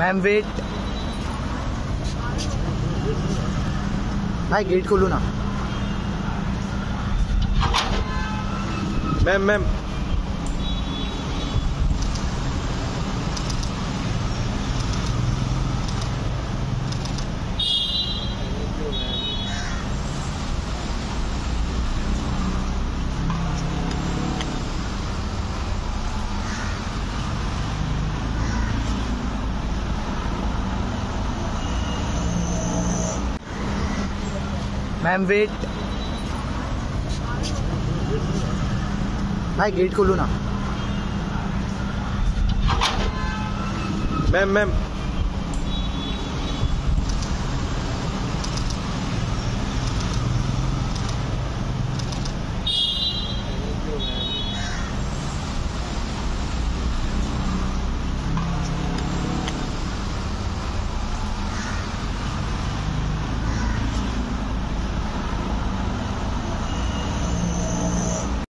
Ma'am wait भाई gate खोलो ना। मैम मैम मैम वेट भाई गेट खोलो ना। Ma'am ma'am